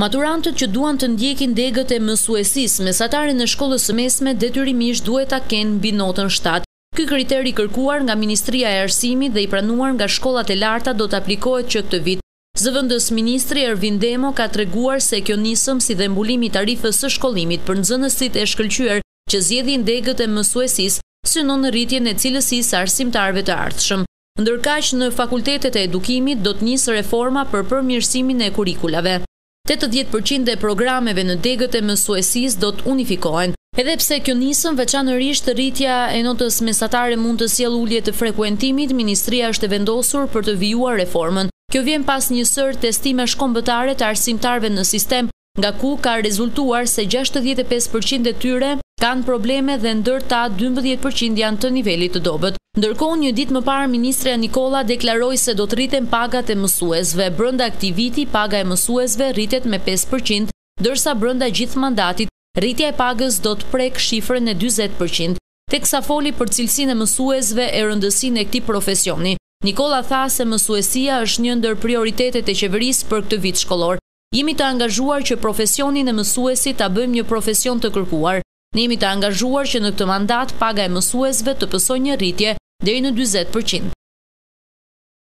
Maturantët që duan të ndjekin degët e mësuesisë, mesataren e shkollës së mesme detyrimisht duhet ta kenë mbi notën shtatë. Ky kriter i kërkuar nga Ministria e Arsimit dhe i pranuar nga shkollat e larta do të aplikohet që këtë vit. Zëvendësministri Ervin Demo ka treguar se kjo nismë si dhe mbulimi i tarifës së shkollimit për nxënësit e shkëlqyer që zgjedhin degët e mësuesisë, synon rritjen e cilësisë së arsimtarëve të ardhshëm. Ndërkaq, në fakultetet e edukimit do të nisë reforma për përmirësimin e kurrikulave. Tetëdhjetë për qind e programeve në degët e mësuesisë do të unifikohen. Edhe pse kjo nismë, veçanërisht rritja e notës mesatare mund të sjellë ulje të frekuentimit, ministria është e vendosur për të vijuar reformën. Kjo vjen pas një sërë testimesh kombëtare të arsimtarëve në sistem, nga ku ka rezultuar se gjashtëdhjetë e pesë për qind e tyre kanë probleme dhe ndër ta dymbëdhjetë për qind janë të nivelit të dobët. Ndërkohë një ditë më parë ministrja Nikolla deklaroi se do të rriten pagat e mësuesve, brenda këtij viti paga e mësuesve rritet me pesë për qind, ndërsa brenda gjithë mandatit rritja e pagës do të prekë shifrën e dyzet për qind. Teksa foli për cilësinë e mësuesve e rëndësinë e këtij profesioni, Nikolla tha se mësuesia është një ndër prioritetet e qeverisë për këtë vit shkollor. Jemi të angazhuar që profesionin e mësuesit ta bëjmë një profesion të kërkuar. Ne jemi të angazhuar që në këtë mandat paga e mësuesve të pësojë një rritje deri në dyzet për qind.